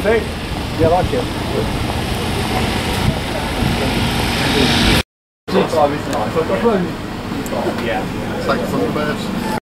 you think? Yeah, I like it. It's. It's like Thunderbirds.